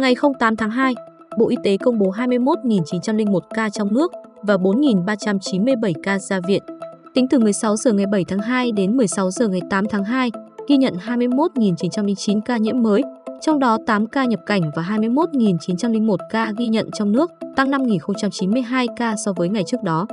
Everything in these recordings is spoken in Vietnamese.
Ngày 08 tháng 2, Bộ Y tế công bố 21.901 ca trong nước và 4.397 ca ra viện. Tính từ 16 giờ ngày 7 tháng 2 đến 16 giờ ngày 8 tháng 2, ghi nhận 21.909 ca nhiễm mới, trong đó 8 ca nhập cảnh và 21.901 ca ghi nhận trong nước, tăng 5.092 ca so với ngày trước đó.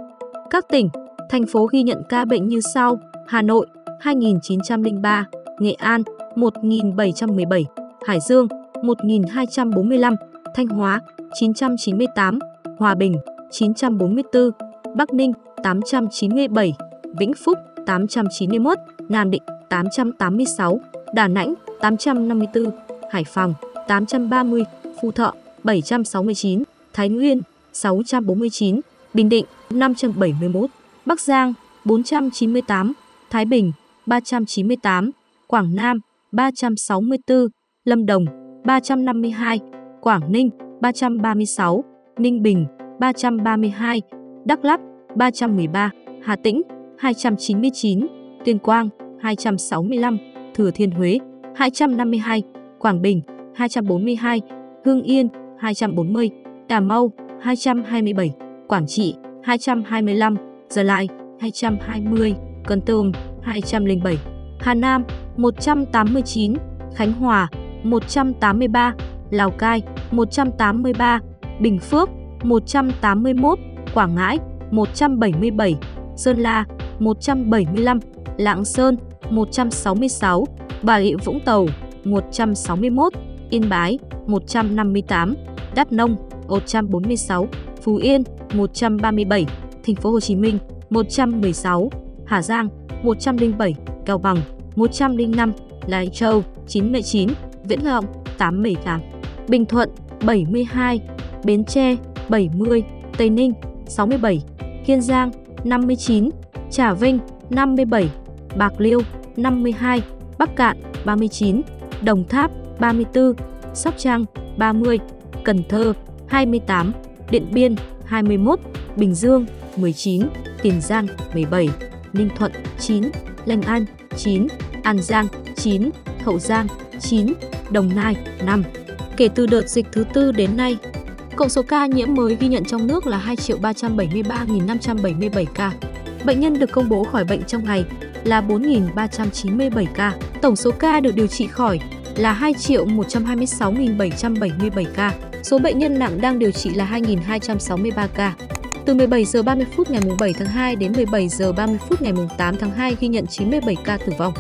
Các tỉnh, thành phố ghi nhận ca bệnh như sau: Hà Nội 2.903, Nghệ An 1.717, Hải Dương 1245, Thanh Hóa 998, Hòa Bình 944, Bắc Ninh 897, Vĩnh Phúc 891, Nam Định 886, Đà Nẵng 854, Hải Phòng 830, Phú Thọ 769, Thái Nguyên 649, Bình Định 571, Bắc Giang 498, Thái Bình 398, Quảng Nam 364, Lâm Đồng 352, Quảng Ninh 336, Ninh Bình 332, Đắk Lắk 313, Hà Tĩnh 299, Tuyên Quang 265, Thừa Thiên Huế 252, Quảng Bình 242, Hương Yên 240, Cà Mau 227, Quảng Trị 225, Gia Lai 220, Cần Tôm 207, Hà Nam 189, Khánh Hòa 183, Lào Cai 183, Bình Phước 181, Quảng Ngãi 177, Sơn La 175, Lạng Sơn 166, Bà Rịa Vũng Tàu 161, Yên Bái 158, Đắk Nông 146, Phú Yên 137, Thành phố Hồ Chí Minh 116, Hà Giang 107, Cao Bằng 105, Lai Châu 99, Vĩnh Long 88, Bình Thuận 72, Bến Tre 70, Tây Ninh 67, Kiên Giang 59, Trà Vinh 57, Bạc Liêu 52, Bắc Cạn 39, Đồng Tháp 34, Sóc Trăng 30, Cần Thơ 28, Điện Biên 21, Bình Dương 19, Tiền Giang 17, Ninh Thuận 9, Long An 9, An Giang 9, Hậu Giang 9, Đồng Nai 5. Kể từ đợt dịch thứ tư đến nay, cộng số ca nhiễm mới ghi nhận trong nước là 2 373.577 ca. Bệnh nhân được công bố khỏi bệnh trong ngày là 4.397 ca. Tổng số ca được điều trị khỏi là 2 126.777 ca. Số bệnh nhân nặng đang điều trị là 2.263 ca. Từ 17 giờ 30 phút ngày 7 tháng 2 đến 17 giờ 30 phút ngày 8 tháng 2 ghi nhận 97 ca tử vong.